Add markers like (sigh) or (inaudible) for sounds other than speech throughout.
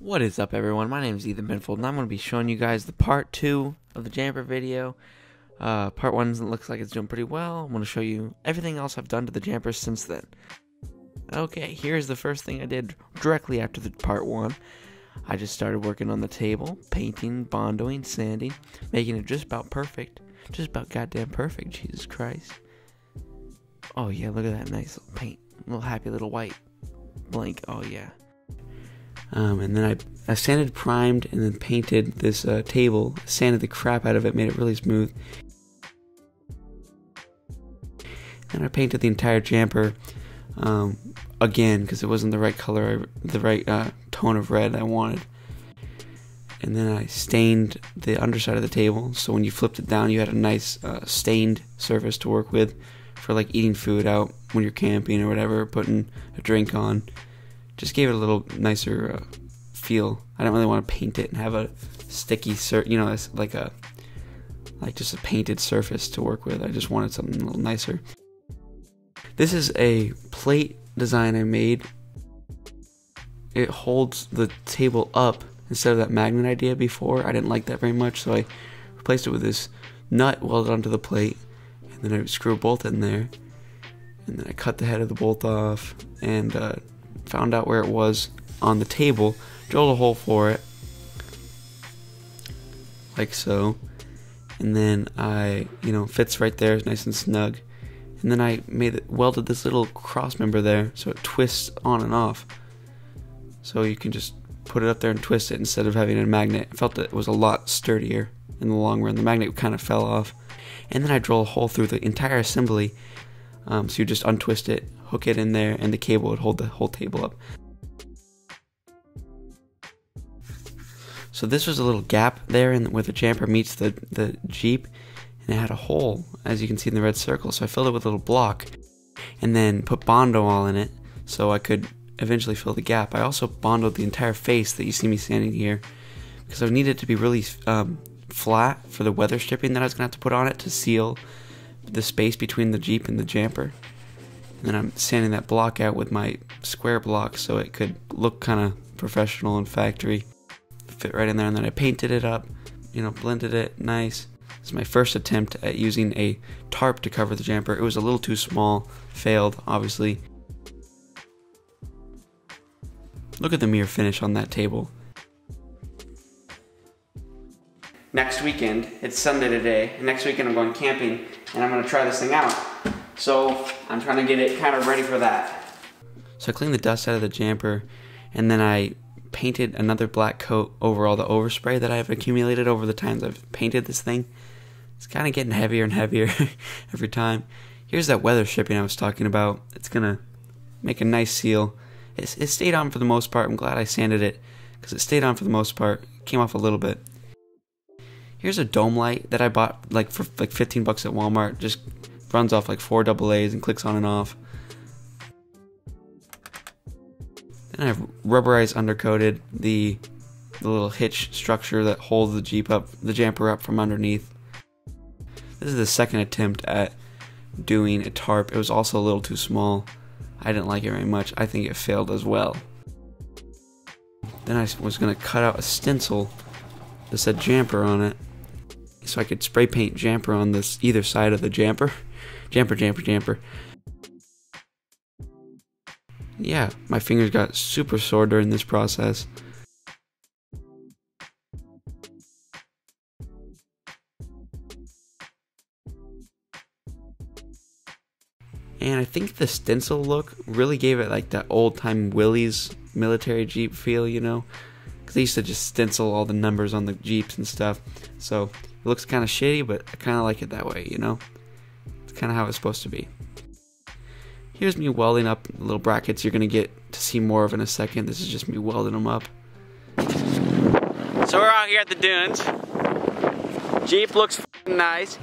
What is up, everyone? My name is Ethan Penfold, and I'm going to be showing you guys the part two of the Jamper video. Uh, part one looks like it's doing pretty well. I'm going to show you everything else I've done to the Jamper since then. Okay, here's the first thing I did directly after the part one. I just started working on the table, painting, bondoing, sanding, making it just about perfect. Just about goddamn perfect, Jesus Christ. Oh yeah, look at that nice little paint. Little happy little white blank. Oh yeah. Um, and then I, I sanded, primed, and then painted this uh, table. Sanded the crap out of it, made it really smooth. And I painted the entire jamper um, again because it wasn't the right color, the right uh, tone of red I wanted. And then I stained the underside of the table, so when you flipped it down, you had a nice uh, stained surface to work with for like eating food out when you're camping or whatever, putting a drink on just gave it a little nicer uh, feel. I don't really want to paint it and have a sticky, sur- you know, like a like just a painted surface to work with. I just wanted something a little nicer. This is a plate design I made. It holds the table up instead of that magnet idea before. I didn't like that very much, so I replaced it with this nut welded onto the plate, and then I screw a bolt in there, and then I cut the head of the bolt off and uh, found out where it was on the table, drilled a hole for it, like so, and then I, you know, fits right there, nice and snug. And then I made it, welded this little cross member there so it twists on and off. So you can just put it up there and twist it instead of having a magnet. I felt that it was a lot sturdier in the long run. The magnet kind of fell off. And then I drill a hole through the entire assembly. Um, so you just untwist it, hook it in there, and the cable would hold the whole table up. So this was a little gap there in, where the jamper meets the, the Jeep, and it had a hole, as you can see in the red circle. So I filled it with a little block, and then put Bondo all in it, so I could eventually fill the gap. I also bondoed the entire face that you see me standing here, because I needed it to be really um, flat for the weather stripping that I was going to have to put on it to seal the space between the Jeep and the jamper. And then I'm sanding that block out with my square block so it could look kind of professional and factory. Fit right in there, and then I painted it up, you know, blended it nice. Is my first attempt at using a tarp to cover the jamper. It was a little too small, failed, obviously. Look at the mirror finish on that table. Next weekend, it's Sunday today. Next weekend I'm going camping and I'm gonna try this thing out. So I'm trying to get it kind of ready for that. So I cleaned the dust out of the jamper and then I painted another black coat over all the overspray that I've accumulated over the times I've painted this thing. It's kind of getting heavier and heavier (laughs) every time. Here's that weather stripping I was talking about. It's gonna make a nice seal. It, it stayed on for the most part. I'm glad I sanded it because it stayed on for the most part. It came off a little bit. Here's a dome light that I bought like for like 15 bucks at Walmart. Just runs off like four double A's and clicks on and off. Then I've rubberized undercoated the the little hitch structure that holds the Jeep up, the jamper up from underneath. This is the second attempt at doing a tarp. It was also a little too small. I didn't like it very much. I think it failed as well. Then I was going to cut out a stencil that said jamper on it so I could spray paint jamper on this either side of the jamper. (laughs) Jamper, jamper, jamper. Yeah, my fingers got super sore during this process. And I think the stencil look really gave it like that old time Willys military Jeep feel, you know? Because they used to just stencil all the numbers on the Jeeps and stuff. So it looks kind of shitty, but I kind of like it that way, you know? It's kind of how it's supposed to be. Here's me welding up little brackets you're going to get to see more of in a second. This is just me welding them up. So we're out here at the dunes. Jeep looks nice.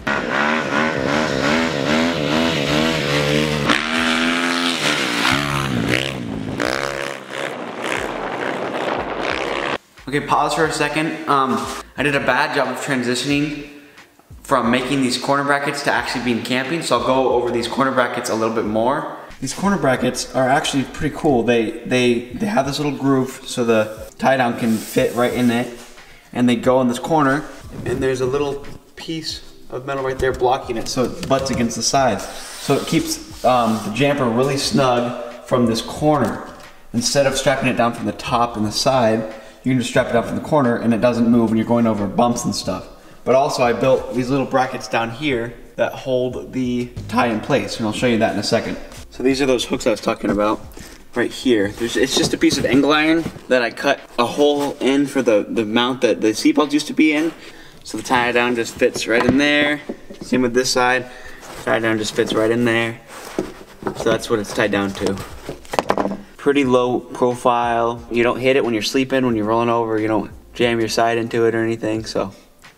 Okay, pause for a second. Um, I did a bad job of transitioning from making these corner brackets to actually being camping, so I'll go over these corner brackets a little bit more. These corner brackets are actually pretty cool. They they they have this little groove so the tie down can fit right in it, and they go in this corner, and there's a little piece of metal right there blocking it so it butts against the sides. So it keeps um, the jamper really snug from this corner. Instead of strapping it down from the top and the side, you can just strap it up in the corner and it doesn't move when you're going over bumps and stuff. But also I built these little brackets down here that hold the tie in place, and I'll show you that in a second. So these are those hooks I was talking about right here. There's, it's just a piece of angle iron that I cut a hole in for the, the mount that the seatbelt used to be in. So the tie down just fits right in there. Same with this side. Tie down just fits right in there. So that's what it's tied down to. Pretty low profile. You don't hit it when you're sleeping, when you're rolling over. You don't jam your side into it or anything. So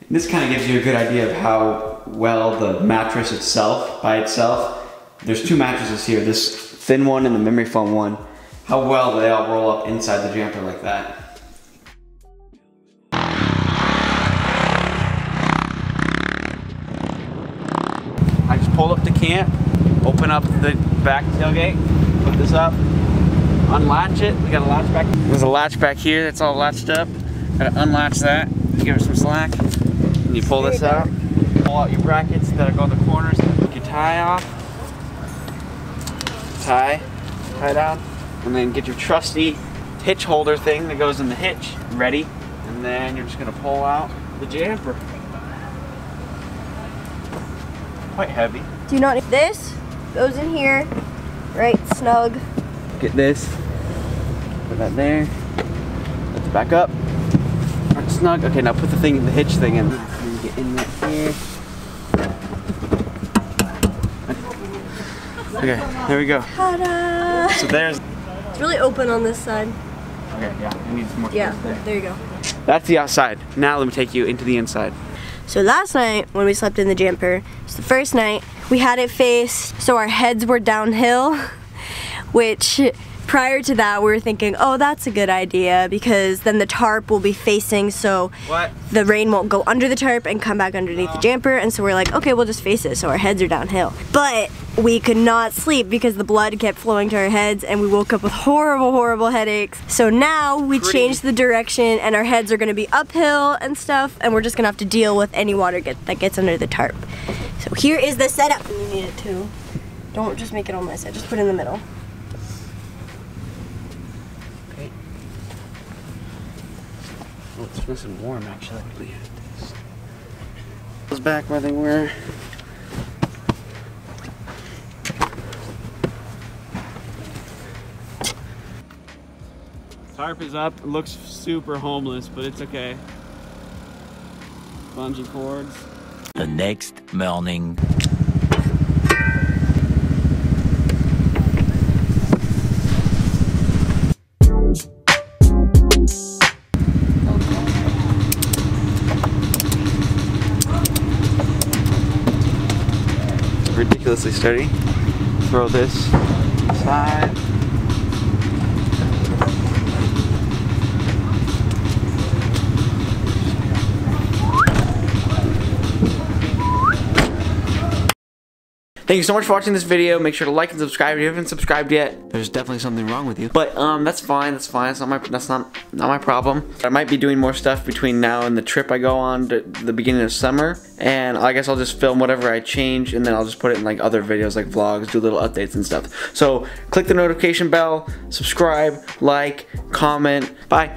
this kind of gives you a good idea of how well the mattress itself, by itself, there's two mattresses here, this thin one and the memory foam one, how well they all roll up inside the jamper like that. I just pulled up to camp, open up the back tailgate, put this up, unlatch it. We got a latch back. There's a latch back here that's all latched up. Gotta unlatch that, give it some slack. And you pull this out, pull out your brackets that go in the corners, take your tie off, tie, tie down, and then get your trusty hitch holder thing that goes in the hitch ready. And then you're just gonna pull out the jamper. Quite heavy. Do you not this goes in here, right snug. Get this, put that there, let's back up. Alright, snug. Okay, now put the thing, in the hitch thing in. And get in right here. Okay, there we go. So there's. It's really open on this side. Okay, yeah, we need some more Yeah, space there. there you go. That's the outside. Now let me take you into the inside. So last night when we slept in the jamper, it's the first night, we had it faced so our heads were downhill, (laughs) which prior to that we were thinking, oh that's a good idea because then the tarp will be facing so What? the rain won't go under the tarp and come back underneath the oh. jamper and so we're like, okay we'll just face it so our heads are downhill. But we could not sleep because the blood kept flowing to our heads and we woke up with horrible, horrible headaches. So now we Pretty- changed the direction and our heads are gonna be uphill and stuff and we're just gonna have to deal with any water get, that gets under the tarp. So here is the setup. You need it too. Don't just make it on my side, just put it in the middle. Okay. Oh, it's nice and warm actually. Let me this. Those back where they were. Tarp is up. It looks super homeless, but it's okay. Bungee cords. The next morning. Sturdy. Throw this aside. Thank you so much for watching this video. Make sure to like and subscribe if you haven't subscribed yet. There's definitely something wrong with you. But um, that's fine. That's fine. That's not my. That's not not my problem. I might be doing more stuff between now and the trip I go on to the beginning of summer. And I guess I'll just film whatever I change, and then I'll just put it in like other videos, like vlogs, do little updates and stuff. So click the notification bell, subscribe, like, comment. Bye.